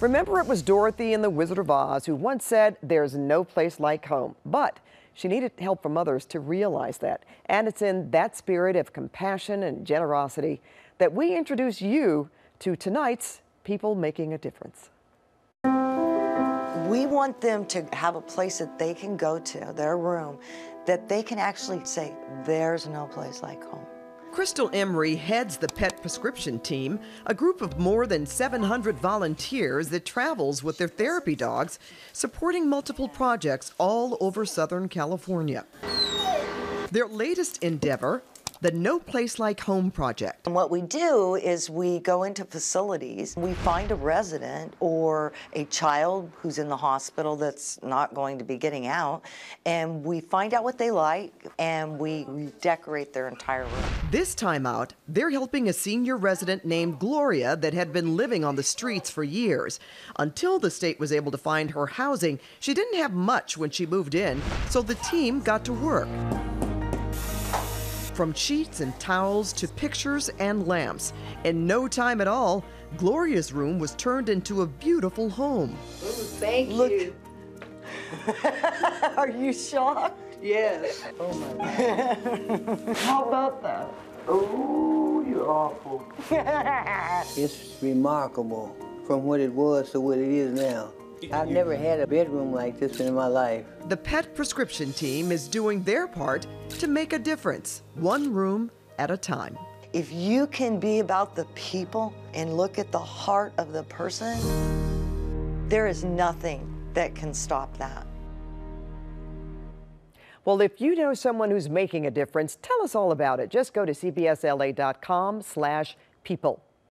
Remember, it was Dorothy in The Wizard of Oz who once said, There's no place like home. But she needed help from others to realize that. And it's in that spirit of compassion and generosity that we introduce you to tonight's People Making a Difference. We want them to have a place that they can go to, their room, that they can actually say, There's no place like home. Crystal Emery heads the Pet Prescription Team, a group of more than 700 volunteers that travels with their therapy dogs, supporting multiple projects all over Southern California. Their latest endeavor, the No Place Like Home Project. And what we do is we go into facilities, we find a resident or a child who's in the hospital that's not going to be getting out, and we find out what they like and we redecorate their entire room. This time out, they're helping a senior resident named Gloria that had been living on the streets for years. Until the state was able to find her housing, she didn't have much when she moved in, so the team got to work. From sheets and towels to pictures and lamps. In no time at all, Gloria's room was turned into a beautiful home. Ooh, thank Look. you. Are you shocked? Yes. Oh my God. How about that? Oh, you're awful. it's remarkable from what it was to what it is now. I've never had a bedroom like this in my life. The pet prescription team is doing their part to make a difference, one room at a time. If you can be about the people and look at the heart of the person, there is nothing that can stop that. Well, if you know someone who's making a difference, tell us all about it. Just go to cbsla.com slash people.